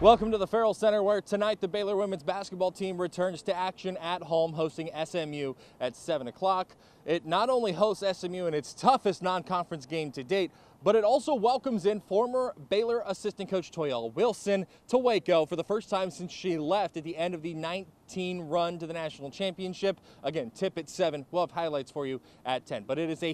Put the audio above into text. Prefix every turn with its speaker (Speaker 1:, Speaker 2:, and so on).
Speaker 1: Welcome to the Ferrell Center, where tonight the Baylor women's basketball team returns to action at home, hosting SMU at 7 o'clock. It not only hosts SMU in its toughest non-conference game to date, but it also welcomes in former Baylor assistant coach Toyelle Wilson to Waco for the first time since she left at the end of the 19 run to the national championship. Again, tip at 7. We'll have highlights for you at 10. But it is a